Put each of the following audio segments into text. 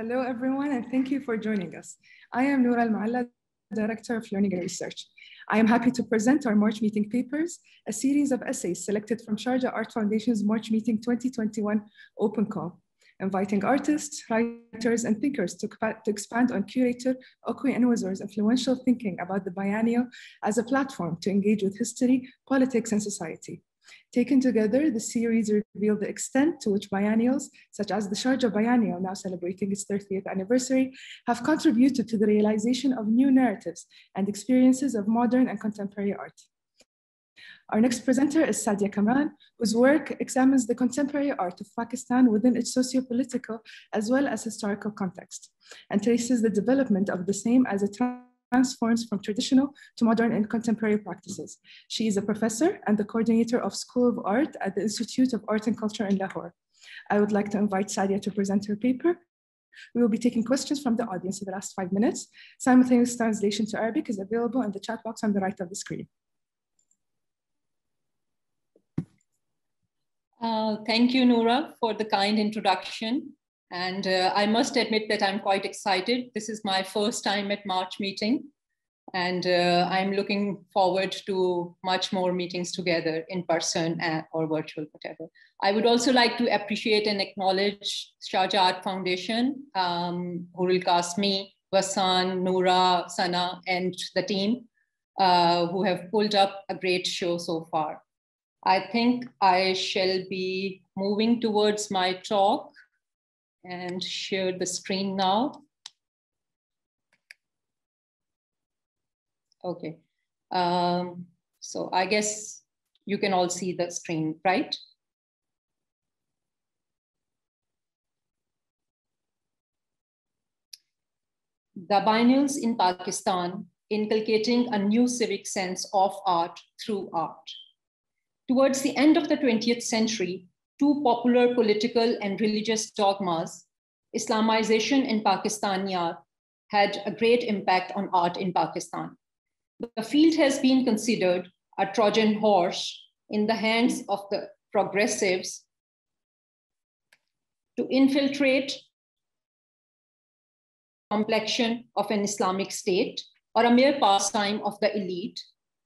Hello, everyone, and thank you for joining us. I am Noura Al Maalla, Director of Learning and Research. I am happy to present our March meeting papers, a series of essays selected from Sharjah Art Foundation's March meeting 2021 open call, inviting artists, writers, and thinkers to, to expand on curator Okwui Enwezor's influential thinking about the biennial as a platform to engage with history, politics, and society. Taken together, the series revealed the extent to which biennials, such as the Sharjah Biennial, now celebrating its 30th anniversary, have contributed to the realization of new narratives and experiences of modern and contemporary art. Our next presenter is Sadia Kamran, whose work examines the contemporary art of Pakistan within its socio-political as well as historical context, and traces the development of the same as a transforms from traditional to modern and contemporary practices. She is a professor and the coordinator of School of Art at the Institute of Art and Culture in Lahore. I would like to invite Sadia to present her paper. We will be taking questions from the audience in the last five minutes. Simultaneous translation to Arabic is available in the chat box on the right of the screen. Uh, thank you, Noura, for the kind introduction. And uh, I must admit that I'm quite excited. This is my first time at March meeting. And uh, I'm looking forward to much more meetings together in person uh, or virtual, whatever. I would also like to appreciate and acknowledge Sharjah Art Foundation, um, Hoor Al Qasimi, Vasan, Noura, Sana, and the team uh, who have pulled up a great show so far. I think I shall be moving towards my talk and share the screen now. Okay, um, so I guess you can all see the screen, right? The biennials in Pakistan inculcating a new civic sense of art through art. Towards the end of the 20th century, two popular political and religious dogmas, Islamization in Pakistani had a great impact on art in Pakistan. The field has been considered a Trojan horse in the hands of the progressives to infiltrate complexion of an Islamic state or a mere pastime of the elite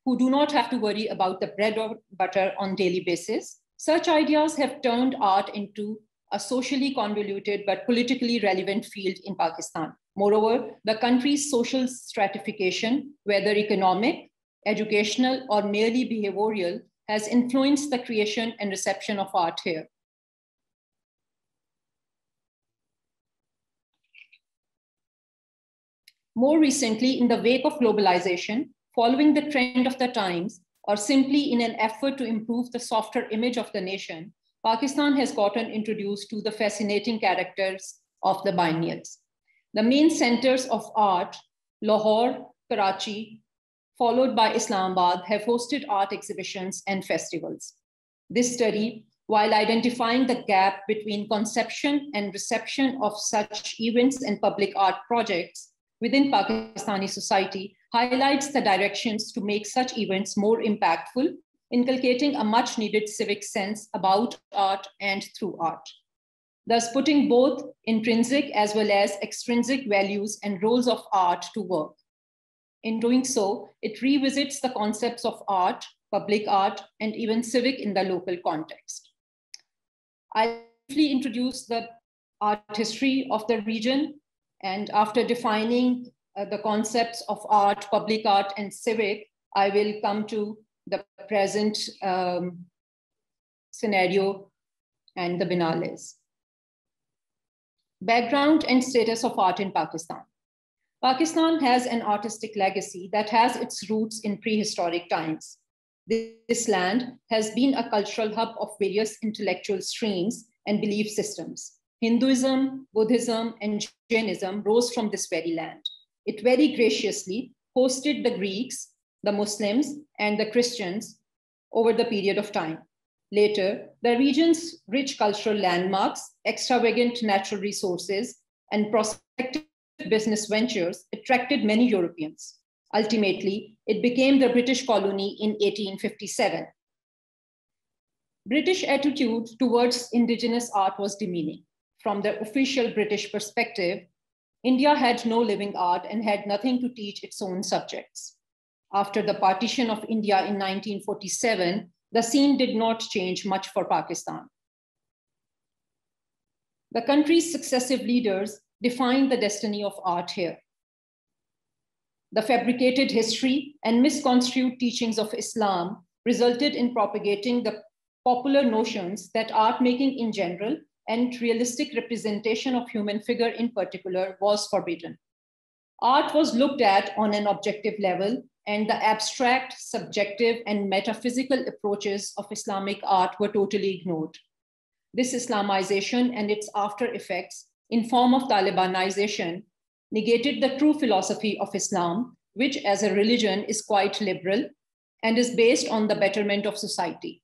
who do not have to worry about the bread or butter on daily basis such ideas have turned art into a socially convoluted but politically relevant field in Pakistan. Moreover, the country's social stratification, whether economic, educational, or merely behavioral, has influenced the creation and reception of art here. More recently, in the wake of globalization, following the trend of the times, or simply in an effort to improve the softer image of the nation, Pakistan has gotten introduced to the fascinating characters of the biennials. The main centers of art, Lahore, Karachi, followed by Islamabad, have hosted art exhibitions and festivals. This study, while identifying the gap between conception and reception of such events and public art projects within Pakistani society, highlights the directions to make such events more impactful, inculcating a much needed civic sense about art and through art. Thus, putting both intrinsic as well as extrinsic values and roles of art to work. In doing so, it revisits the concepts of art, public art, and even civic in the local context. I'll briefly introduce the art history of the region, and after defining uh, the concepts of art, public art, and civic, I will come to the present um, scenario and the Biennales. Background and status of art in Pakistan. Pakistan has an artistic legacy that has its roots in prehistoric times. This land has been a cultural hub of various intellectual streams and belief systems. Hinduism, Buddhism, and Jainism rose from this very land it very graciously hosted the Greeks, the Muslims, and the Christians over the period of time. Later, the region's rich cultural landmarks, extravagant natural resources, and prospective business ventures attracted many Europeans. Ultimately, it became the British colony in 1857. British attitude towards indigenous art was demeaning. from the official British perspective, India had no living art and had nothing to teach its own subjects. After the partition of India in 1947, the scene did not change much for Pakistan. The country's successive leaders defined the destiny of art here. The fabricated history and misconstrued teachings of Islam resulted in propagating the popular notions that art making in general and realistic representation of human figure in particular was forbidden. Art was looked at on an objective level, and the abstract, subjective, and metaphysical approaches of Islamic art were totally ignored. This Islamization and its after effects in form of Talibanization negated the true philosophy of Islam, which as a religion is quite liberal and is based on the betterment of society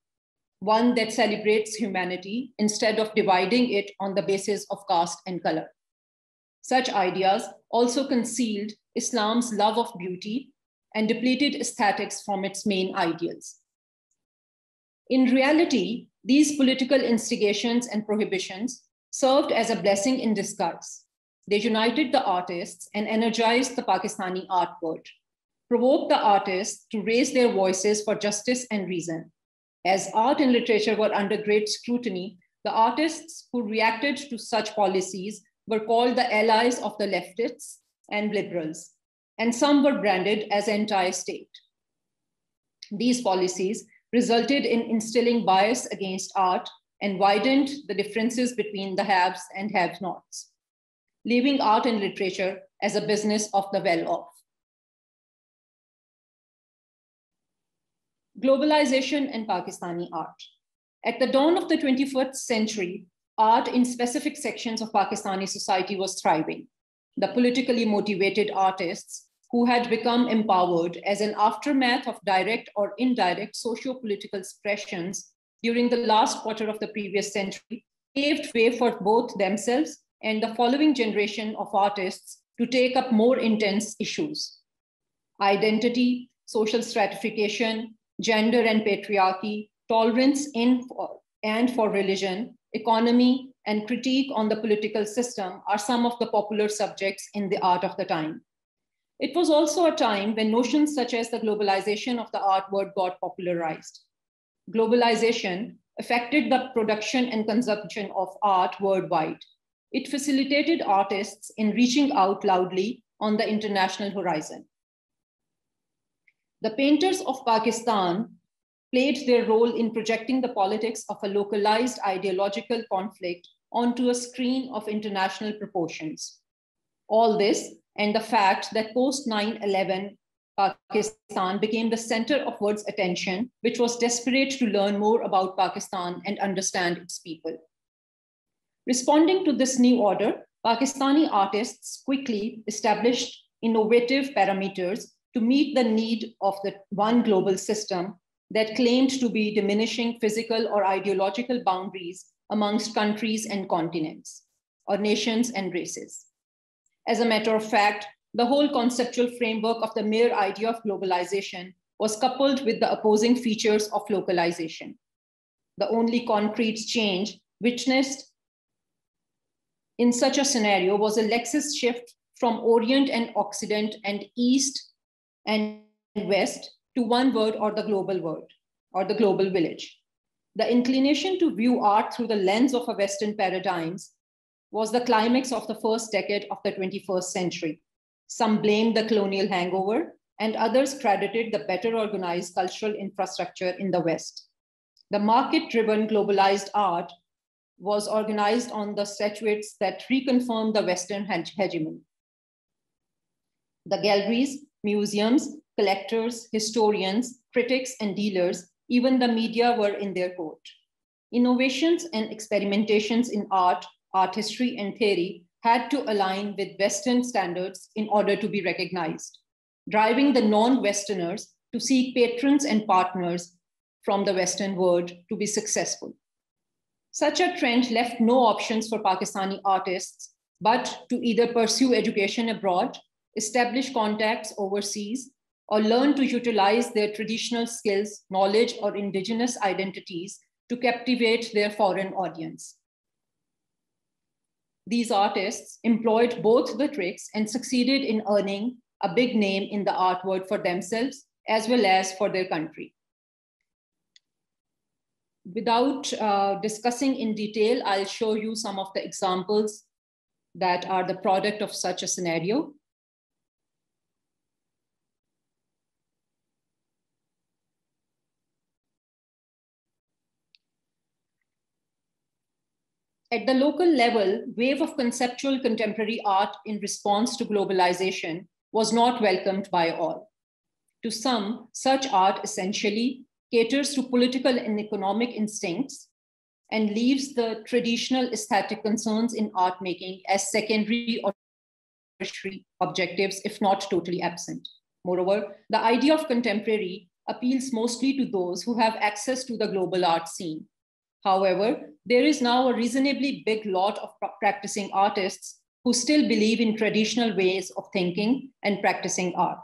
one that celebrates humanity instead of dividing it on the basis of caste and color. Such ideas also concealed Islam's love of beauty and depleted aesthetics from its main ideals. In reality, these political instigations and prohibitions served as a blessing in disguise. They united the artists and energized the Pakistani art world, provoked the artists to raise their voices for justice and reason, as art and literature were under great scrutiny, the artists who reacted to such policies were called the allies of the leftists and liberals, and some were branded as anti-state. These policies resulted in instilling bias against art and widened the differences between the haves and have-nots, leaving art and literature as a business of the well-off. globalization and Pakistani art. At the dawn of the 21st century, art in specific sections of Pakistani society was thriving. The politically motivated artists who had become empowered as an aftermath of direct or indirect socio-political expressions during the last quarter of the previous century paved way for both themselves and the following generation of artists to take up more intense issues. Identity, social stratification, gender and patriarchy, tolerance in for, and for religion, economy, and critique on the political system are some of the popular subjects in the art of the time. It was also a time when notions such as the globalization of the art world got popularized. Globalization affected the production and consumption of art worldwide. It facilitated artists in reaching out loudly on the international horizon. The painters of Pakistan played their role in projecting the politics of a localized ideological conflict onto a screen of international proportions. All this and the fact that post 9 11, Pakistan became the center of world's attention, which was desperate to learn more about Pakistan and understand its people. Responding to this new order, Pakistani artists quickly established innovative parameters to meet the need of the one global system that claimed to be diminishing physical or ideological boundaries amongst countries and continents, or nations and races. As a matter of fact, the whole conceptual framework of the mere idea of globalization was coupled with the opposing features of localization. The only concrete change witnessed in such a scenario was a Lexis shift from Orient and Occident and East and West to one word or the global world or the global village. The inclination to view art through the lens of a Western paradigms was the climax of the first decade of the 21st century. Some blamed the colonial hangover, and others credited the better organized cultural infrastructure in the West. The market driven globalized art was organized on the statuettes that reconfirmed the Western hegemony. The galleries Museums, collectors, historians, critics, and dealers, even the media were in their court. Innovations and experimentations in art, art history, and theory had to align with Western standards in order to be recognized, driving the non Westerners to seek patrons and partners from the Western world to be successful. Such a trend left no options for Pakistani artists but to either pursue education abroad establish contacts overseas, or learn to utilize their traditional skills, knowledge, or indigenous identities to captivate their foreign audience. these artists employed both the tricks and succeeded in earning a big name in the art world for themselves as well as for their country. Without uh, discussing in detail, I'll show you some of the examples that are the product of such a scenario. At the local level, wave of conceptual contemporary art in response to globalization was not welcomed by all. To some, such art essentially caters to political and economic instincts and leaves the traditional aesthetic concerns in art making as secondary or tertiary objectives, if not totally absent. Moreover, the idea of contemporary appeals mostly to those who have access to the global art scene However, there is now a reasonably big lot of practicing artists who still believe in traditional ways of thinking and practicing art.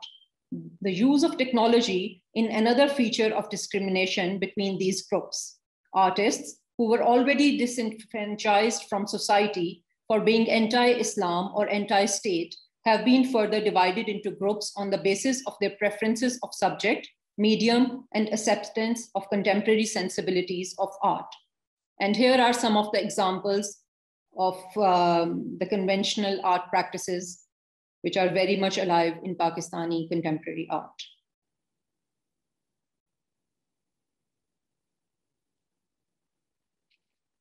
The use of technology in another feature of discrimination between these groups. Artists who were already disenfranchised from society for being anti-Islam or anti-state have been further divided into groups on the basis of their preferences of subject, medium, and acceptance of contemporary sensibilities of art. And here are some of the examples of um, the conventional art practices, which are very much alive in Pakistani contemporary art.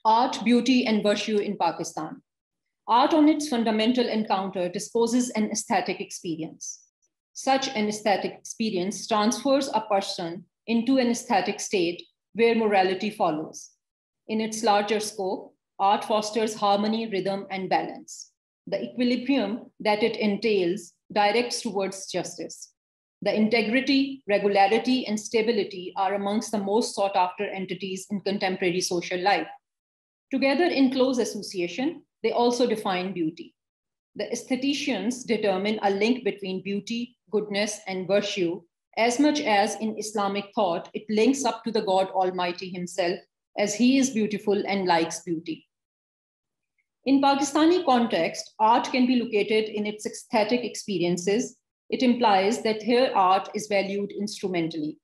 Art, beauty, and virtue in Pakistan. Art on its fundamental encounter disposes an aesthetic experience. Such an aesthetic experience transfers a person into an aesthetic state where morality follows. In its larger scope, art fosters harmony, rhythm, and balance. The equilibrium that it entails directs towards justice. The integrity, regularity, and stability are amongst the most sought after entities in contemporary social life. Together in close association, they also define beauty. The aestheticians determine a link between beauty, goodness, and virtue, as much as in Islamic thought, it links up to the God Almighty Himself as he is beautiful and likes beauty. In Pakistani context, art can be located in its aesthetic experiences. It implies that here art is valued instrumentally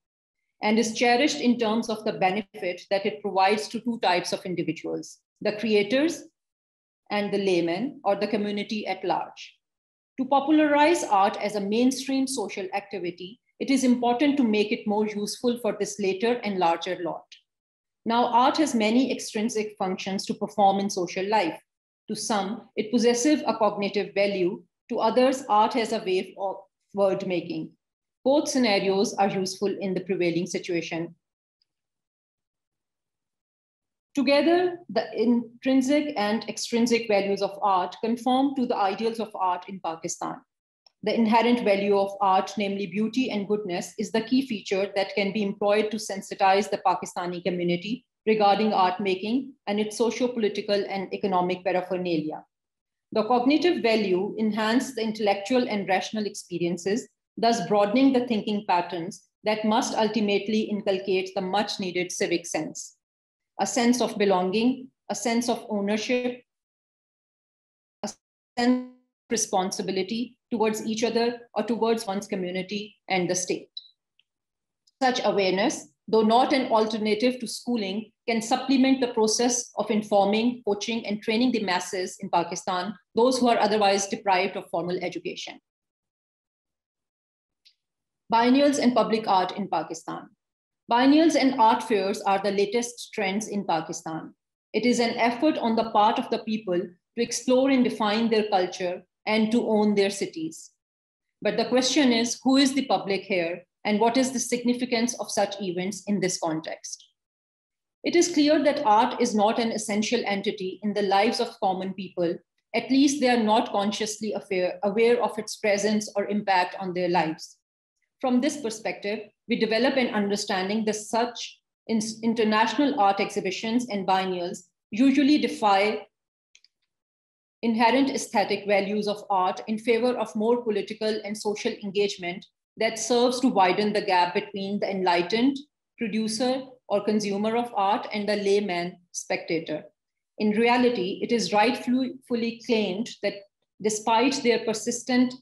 and is cherished in terms of the benefit that it provides to two types of individuals, the creators and the laymen or the community at large. To popularize art as a mainstream social activity, it is important to make it more useful for this later and larger lot. Now, art has many extrinsic functions to perform in social life. To some, it possesses a cognitive value. To others, art has a way of word making. Both scenarios are useful in the prevailing situation. Together, the intrinsic and extrinsic values of art conform to the ideals of art in Pakistan. The inherent value of art, namely beauty and goodness, is the key feature that can be employed to sensitize the Pakistani community regarding art making and its socio-political and economic paraphernalia. The cognitive value enhances the intellectual and rational experiences, thus broadening the thinking patterns that must ultimately inculcate the much needed civic sense, a sense of belonging, a sense of ownership, a sense of responsibility, towards each other or towards one's community and the state. Such awareness, though not an alternative to schooling, can supplement the process of informing, coaching, and training the masses in Pakistan, those who are otherwise deprived of formal education. Biennials and public art in Pakistan. Biennials and art fairs are the latest trends in Pakistan. It is an effort on the part of the people to explore and define their culture and to own their cities. But the question is who is the public here and what is the significance of such events in this context? It is clear that art is not an essential entity in the lives of common people. At least they are not consciously aware of its presence or impact on their lives. From this perspective, we develop an understanding that such international art exhibitions and biennials usually defy inherent aesthetic values of art in favor of more political and social engagement that serves to widen the gap between the enlightened producer or consumer of art and the layman spectator. In reality, it is rightfully claimed that despite their persistent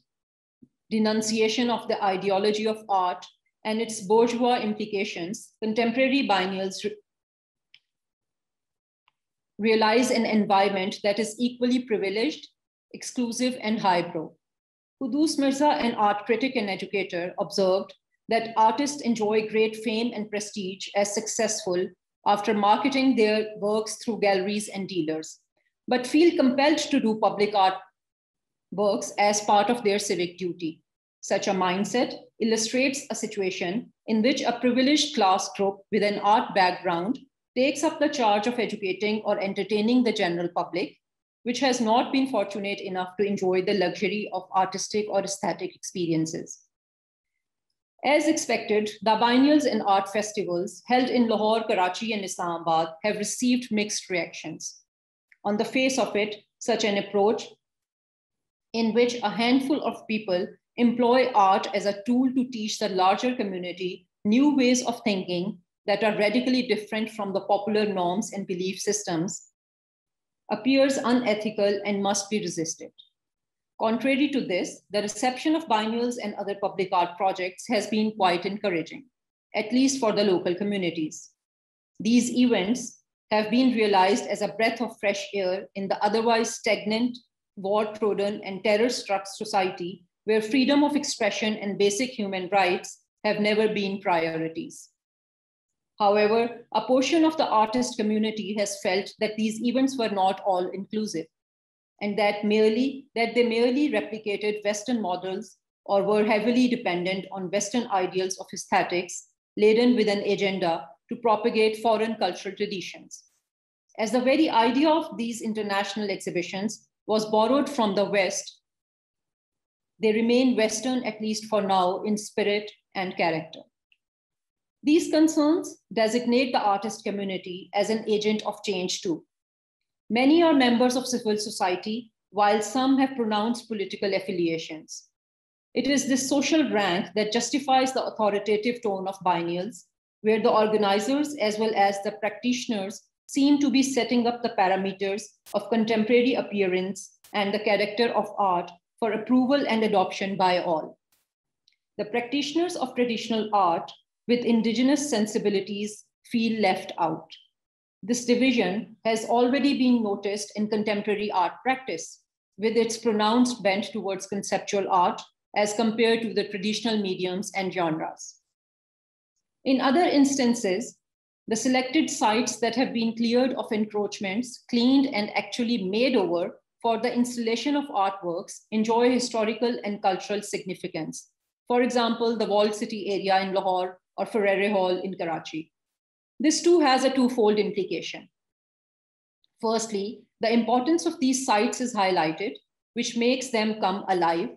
denunciation of the ideology of art and its bourgeois implications, contemporary biennials realize an environment that is equally privileged, exclusive, and highbrow. Quddus Mirza, an art critic and educator, observed that artists enjoy great fame and prestige as successful after marketing their works through galleries and dealers, but feel compelled to do public art works as part of their civic duty. Such a mindset illustrates a situation in which a privileged class group with an art background takes up the charge of educating or entertaining the general public, which has not been fortunate enough to enjoy the luxury of artistic or aesthetic experiences. As expected, the biennials and art festivals held in Lahore, Karachi, and Islamabad have received mixed reactions. On the face of it, such an approach in which a handful of people employ art as a tool to teach the larger community new ways of thinking that are radically different from the popular norms and belief systems appears unethical and must be resisted. Contrary to this, the reception of biennials and other public art projects has been quite encouraging, at least for the local communities. These events have been realized as a breath of fresh air in the otherwise stagnant, war-trodden, and terror-struck society where freedom of expression and basic human rights have never been priorities. However, a portion of the artist community has felt that these events were not all inclusive and that merely that they merely replicated Western models or were heavily dependent on Western ideals of aesthetics laden with an agenda to propagate foreign cultural traditions. As the very idea of these international exhibitions was borrowed from the West, they remain Western, at least for now, in spirit and character. These concerns designate the artist community as an agent of change too. Many are members of civil society, while some have pronounced political affiliations. It is this social rank that justifies the authoritative tone of biennials, where the organizers as well as the practitioners seem to be setting up the parameters of contemporary appearance and the character of art for approval and adoption by all. The practitioners of traditional art with indigenous sensibilities feel left out. This division has already been noticed in contemporary art practice, with its pronounced bent towards conceptual art as compared to the traditional mediums and genres. In other instances, the selected sites that have been cleared of encroachments, cleaned, and actually made over for the installation of artworks enjoy historical and cultural significance. For example, the Walled City area in Lahore or Frere Hall in Karachi. This too has a twofold implication. Firstly, the importance of these sites is highlighted, which makes them come alive.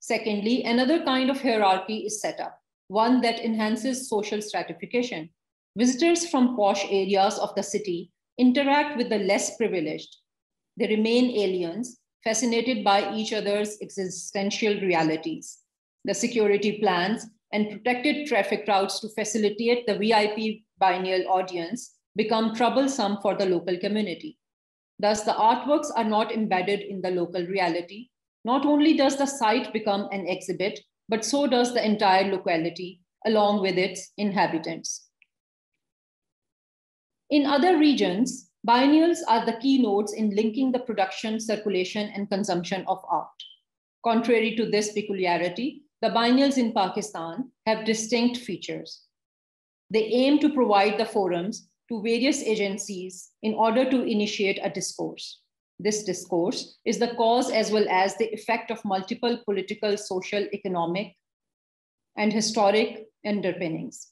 Secondly, another kind of hierarchy is set up, one that enhances social stratification. Visitors from posh areas of the city interact with the less privileged. They remain aliens, fascinated by each other's existential realities. The security plans and protected traffic routes to facilitate the VIP biennial audience become troublesome for the local community. Thus, the artworks are not embedded in the local reality. Not only does the site become an exhibit, but so does the entire locality along with its inhabitants. In other regions, biennials are the keynotes in linking the production, circulation, and consumption of art. Contrary to this peculiarity, the biennials in Pakistan have distinct features. They aim to provide the forums to various agencies in order to initiate a discourse. This discourse is the cause as well as the effect of multiple political, social, economic, and historic underpinnings.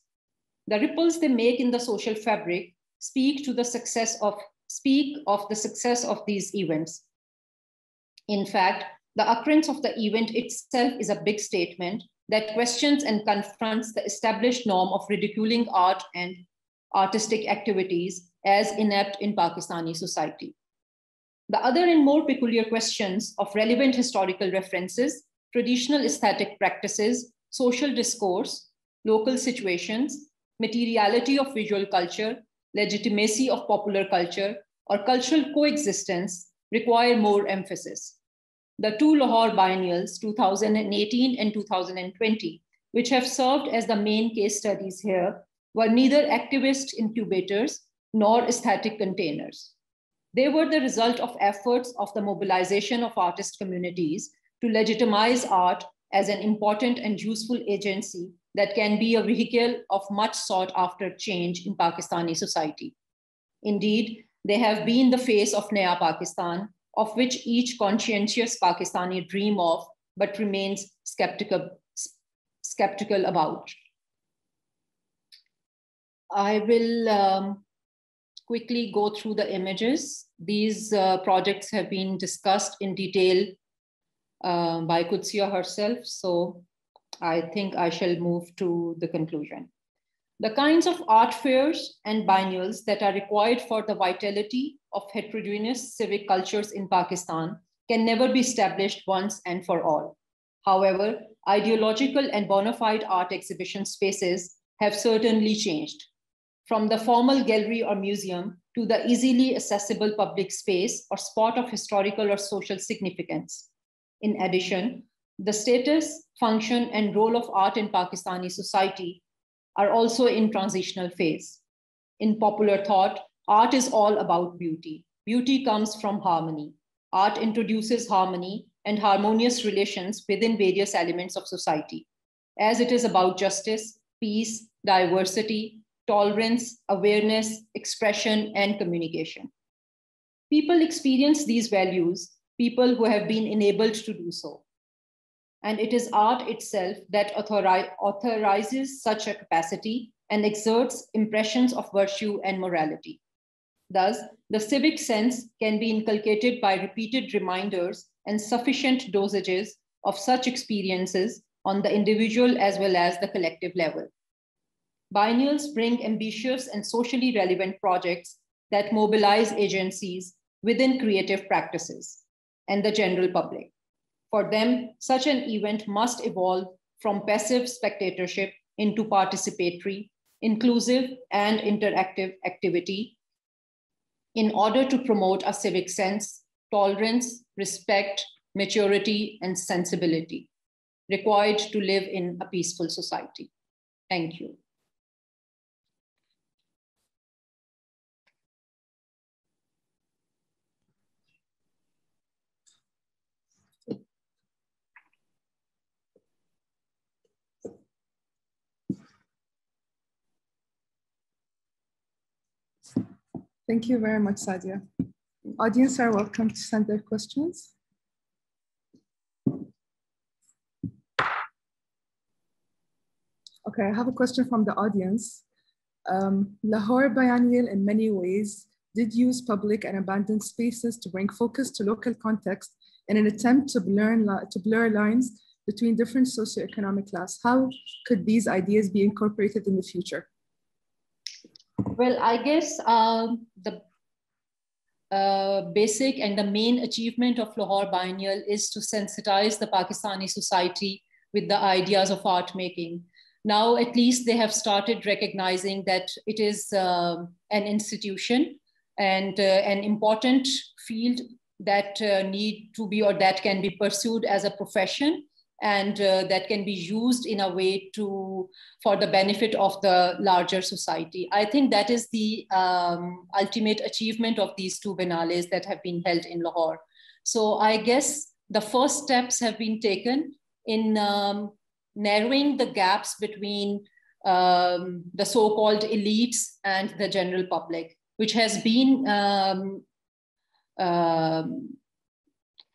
The ripples they make in the social fabric speak to the success of speak of the success of these events. In fact, the occurrence of the event itself is a big statement that questions and confronts the established norm of ridiculing art and artistic activities as inept in Pakistani society. The other and more peculiar questions of relevant historical references, traditional aesthetic practices, social discourse, local situations, materiality of visual culture, legitimacy of popular culture, or cultural coexistence require more emphasis. The two Lahore biennials, 2018 and 2020, which have served as the main case studies here, were neither activist incubators nor aesthetic containers. They were the result of efforts of the mobilization of artist communities to legitimize art as an important and useful agency that can be a vehicle of much sought after change in Pakistani society. Indeed, they have been the face of Naya Pakistan, of which each conscientious Pakistani dream of, but remains skeptical, skeptical about. I will um, quickly go through the images. These uh, projects have been discussed in detail uh, by Qudsiya herself, so I think I shall move to the conclusion. The kinds of art fairs and biennials that are required for the vitality of heterogeneous civic cultures in Pakistan can never be established once and for all. However, ideological and bona fide art exhibition spaces have certainly changed. From the formal gallery or museum to the easily accessible public space or spot of historical or social significance. In addition, the status, function, and role of art in Pakistani society are also in transitional phase. In popular thought, art is all about beauty. Beauty comes from harmony. Art introduces harmony and harmonious relations within various elements of society, as it is about justice, peace, diversity, tolerance, awareness, expression, and communication. People experience these values, people who have been enabled to do so and it is art itself that authori- authorizes such a capacity and exerts impressions of virtue and morality. Thus, the civic sense can be inculcated by repeated reminders and sufficient dosages of such experiences on the individual as well as the collective level. Biennials bring ambitious and socially relevant projects that mobilize agencies within creative practices and the general public. For them, such an event must evolve from passive spectatorship into participatory, inclusive, and interactive activity in order to promote a civic sense, tolerance, respect, maturity, and sensibility required to live in a peaceful society. Thank you. Thank you very much, Sadia. Audience are welcome to send their questions. Okay, I have a question from the audience. Um, Lahore Biennial in many ways did use public and abandoned spaces to bring focus to local context in an attempt to blur, to blur lines between different socioeconomic class. How could these ideas be incorporated in the future? Well, I guess um, the uh, basic and the main achievement of Lahore Biennial is to sensitize the Pakistani society with the ideas of art making. Now, at least they have started recognizing that it is uh, an institution and uh, an important field that uh, need to be or that can be pursued as a profession and uh, that can be used in a way to for the benefit of the larger society. I think that is the um, ultimate achievement of these two biennales that have been held in lahore. So i guess the first steps have been taken in um, narrowing the gaps between um, the so-called elites and the general public which has been um, um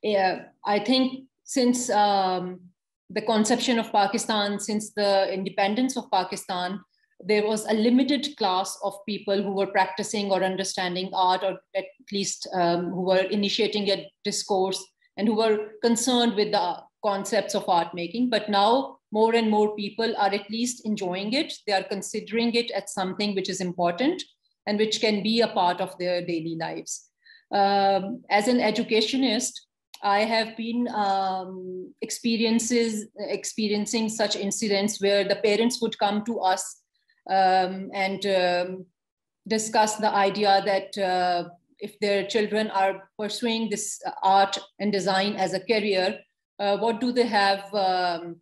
yeah, i think since um, the conception of Pakistan, since the independence of Pakistan, there was a limited class of people who were practicing or understanding art, or at least um, who were initiating a discourse and who were concerned with the concepts of art making. But now more and more people are at least enjoying it. They are considering it as something which is important and which can be a part of their daily lives. Um, as an educationist, I have been um, experiences experiencing such incidents where the parents would come to us um, and um, discuss the idea that uh, if their children are pursuing this art and design as a career, uh, what do they have um,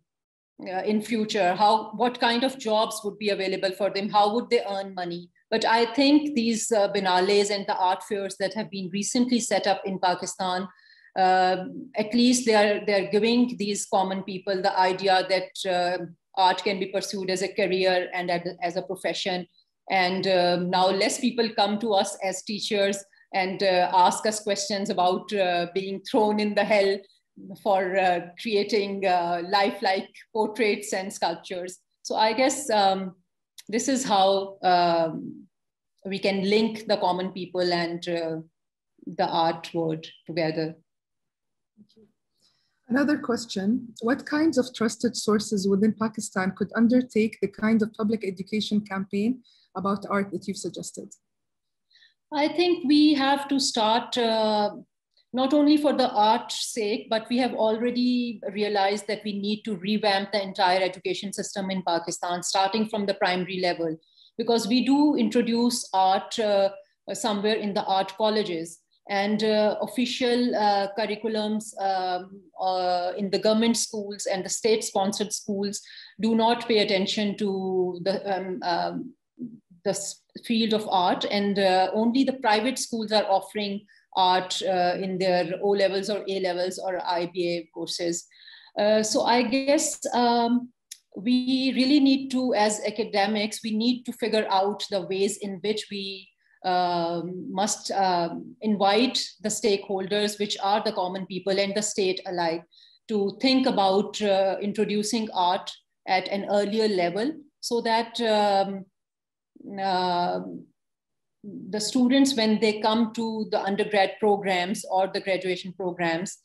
uh, in future? How what kind of jobs would be available for them? How would they earn money? But I think these uh, and the art fairs that have been recently set up in Pakistan, at least they are they're giving these common people the idea that uh, art can be pursued as a career and as a profession. And um, now less people come to us as teachers and uh, ask us questions about uh, being thrown in the hell for uh, creating uh, lifelike portraits and sculptures. So I guess um, this is how um, we can link the common people and uh, the art world together. Another question, what kinds of trusted sources within Pakistan could undertake the kind of public education campaign about art that you've suggested? I think we have to start uh, not only for the art's sake, but we have already realized that we need to revamp the entire education system in Pakistan, starting from the primary level, because we do introduce art uh, somewhere in the art colleges and uh, official uh, curriculums um, uh, in the government schools and the state sponsored schools do not pay attention to the, um, um, the field of art and uh, only the private schools are offering art uh, in their O levels or A levels or IBA courses. Uh, so I guess um, we really need to, as academics, we need to figure out the ways in which we must um, invite the stakeholders, which are the common people and the state alike, to think about uh, introducing art at an earlier level so that um, uh, the students, when they come to the undergrad programs or the graduation programs,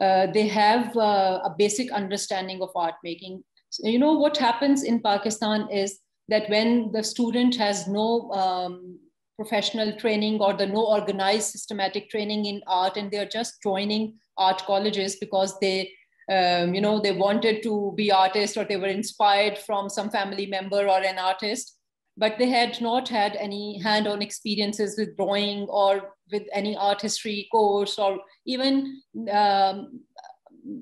uh, they have uh, a basic understanding of art making. So, you know, what happens in Pakistan is that when the student has no um, professional training or the no organized systematic training in art and they're just joining art colleges because they um, you know they wanted to be artists or they were inspired from some family member or an artist but they had not had any hand-on experiences with drawing or with any art history course or even um,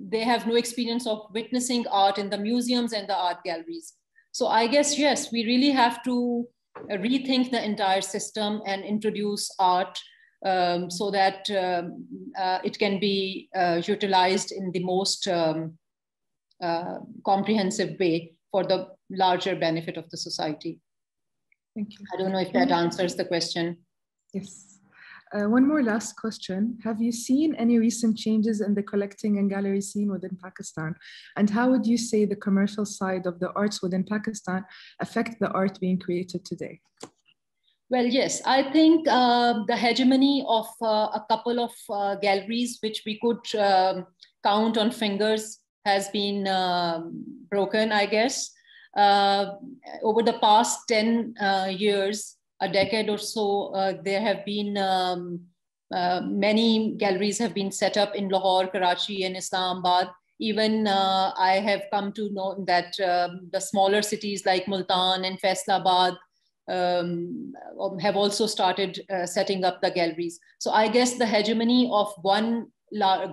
they have no experience of witnessing art in the museums and the art galleries. So i guess yes we really have to rethink the entire system and introduce art um, so that um, uh, it can be uh, utilized in the most um, uh, comprehensive way for the larger benefit of the society. Thank you. I don't know if that answers the question. Yes. Uh, one more last question. Have you seen any recent changes in the collecting and gallery scene within Pakistan? And how would you say the commercial side of the arts within Pakistan affect the art being created today? Well, yes, I think uh, the hegemony of uh, a couple of uh, galleries, which we could um, count on fingers, has been um, broken, I guess. Uh, over the past 10 uh, years, a decade or so, uh, there have been um, uh, many galleries have been set up in Lahore, Karachi, and Islamabad. Even uh, I have come to know that um, the smaller cities like Multan and Faisalabad um, have also started uh, setting up the galleries. So I guess the hegemony of one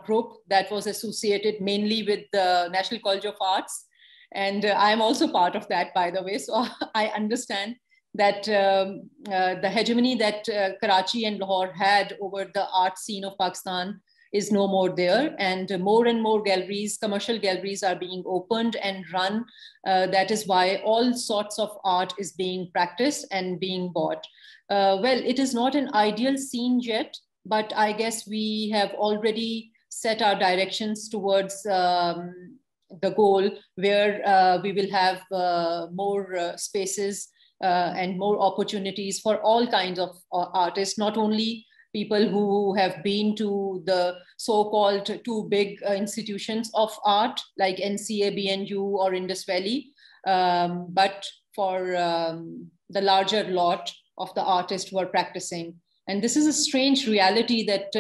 group that was associated mainly with the National College of Arts and uh, i'm also part of that by the way so i understand that um, uh, the hegemony that uh, karachi and lahore had over the art scene of pakistan is no more there. And more and more galleries commercial galleries are being opened and run uh, that is why all sorts of art is being practiced and being bought. Uh, well it is not an ideal scene yet but i guess we have already set our directions towards um, the goal where uh, we will have uh, more spaces uh, and more opportunities for all kinds of uh, artists, not only people who have been to the so-called two big uh, institutions of art like NCA, BNU or Indus Valley, um, but for um, the larger lot of the artists who are practicing. And this is a strange reality that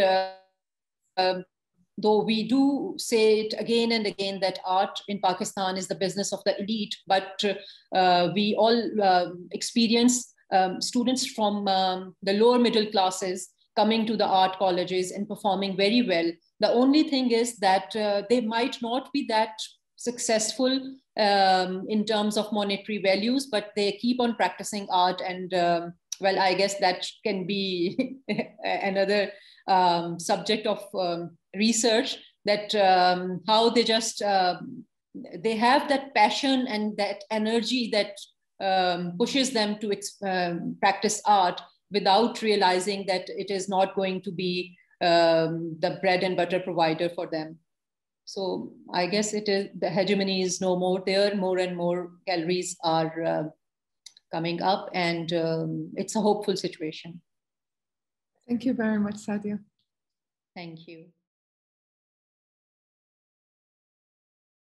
um, though we do say it again and again that art in Pakistan is the business of the elite, but uh, we all uh, experience um, students from um, the lower middle classes coming to the art colleges and performing very well. The only thing is that uh, they might not be that successful um, in terms of monetary values, but they keep on practicing art. And um, well, I guess that can be another um, subject of research that um, how they just, um, they have that passion and that energy that pushes them to practice art without realizing that it is not going to be the bread and butter provider for them. So I guess it is the hegemony is no more there. More and more galleries are uh, coming up, and um, it's a hopeful situation. Thank you very much, Sadia. Thank you.